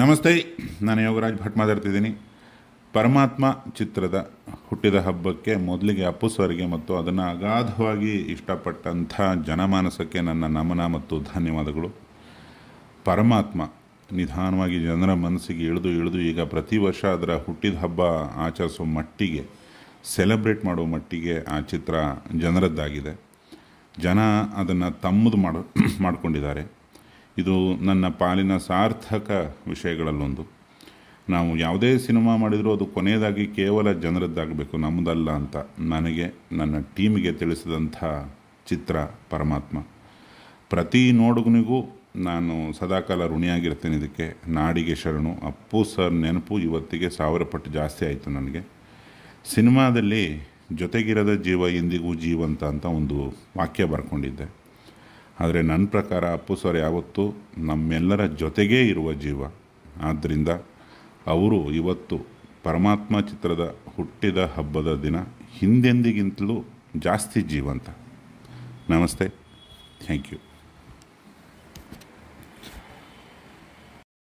ನಮಸ್ತೆ, ನಾನು ಯೋಗರಾಜ್ ಭಟ್ ಮಾತಾಡ್ತಿದ್ದೀನಿ ಪರಮಾತ್ಮ ಚಿತ್ರದ ಹುಟ್ಟಿದ ಹಬ್ಬಕ್ಕೆ ಮೊದಲಿಗೆ ಅಪ್ಪು ಸರ್ಗೆ ಮತ್ತು ಅದನ್ನು ಅಗಾಧವಾಗಿ ಇಷ್ಟಪಟ್ಟಂಥ ಜನಮಾನಸಕ್ಕೆ ನನ್ನ ನಮನ ಮತ್ತು ಧನ್ಯವಾದಗಳು. ಪರಮಾತ್ಮ ನಿಧಾನವಾಗಿ ಜನರ ಮನಸ್ಸಿಗೆ ಇಳಿದು ಇಳಿದು ಈಗ ಪ್ರತಿ ವರ್ಷ ಅದರ ಹುಟ್ಟಿದ ಹಬ್ಬ ಆಚರಿಸೋ ಮಟ್ಟಿಗೆ, ಸೆಲೆಬ್ರೇಟ್ ಮಾಡೋ ಮಟ್ಟಿಗೆ ಆ ಚಿತ್ರ ಜನರದ್ದಾಗಿದೆ. ಜನ ಅದನ್ನು ತಮ್ಮದು ಮಾಡು, ಮಾಡಿಕೊಂಡಿದ್ದಾರೆ. ಇದು ನನ್ನ ಪಾಲಿನ ಸಾರ್ಥಕ ವಿಷಯಗಳಲ್ಲೊಂದು. ನಾವು ಯಾವುದೇ ಸಿನಿಮಾ ಮಾಡಿದರೂ ಅದು ಕೊನೆಯದಾಗಿ ಕೇವಲ ಜನರದ್ದಾಗಬೇಕು, ನಮ್ಮದಲ್ಲ ಅಂತ ನನಗೆ, ನನ್ನ ಟೀಮಿಗೆ ತಿಳಿಸಿದಂಥ ಚಿತ್ರ ಪರಮಾತ್ಮ. ಪ್ರತಿ ನೋಡುಗನಿಗೂ ನಾನು ಸದಾಕಾಲ ಋಣಿಯಾಗಿರ್ತೀನಿ ಇದಕ್ಕೆ. ನಾಡಿಗೆ ಶರಣು. ಅಪ್ಪು, ಸರ್, ನೆನಪು ಇವತ್ತಿಗೆ ಸಾವಿರ ಪಟ್ಟು ಜಾಸ್ತಿ ಆಯಿತು ನನಗೆ. ಸಿನಿಮಾದಲ್ಲಿ ಜೊತೆಗಿರದ ಜೀವ ಎಂದಿಗೂ ಜೀವಂತ ಅಂತ ಒಂದು ವಾಕ್ಯ ಬರ್ಕೊಂಡಿದ್ದೆ. ಆದರೆ ನನ್ನ ಪ್ರಕಾರ ಅಪ್ಪು ಸರ್ ಯಾವತ್ತೂ ನಮ್ಮೆಲ್ಲರ ಜೊತೆಗೇ ಇರುವ ಜೀವ. ಆದ್ದರಿಂದ ಅವರು ಇವತ್ತು ಪರಮಾತ್ಮ ಚಿತ್ರದ ಹುಟ್ಟಿದ ಹಬ್ಬದ ದಿನ ಹಿಂದೆಂದಿಗಿಂತಲೂ ಜಾಸ್ತಿ ಜೀವಂತ. ನಮಸ್ತೆ. Thank you.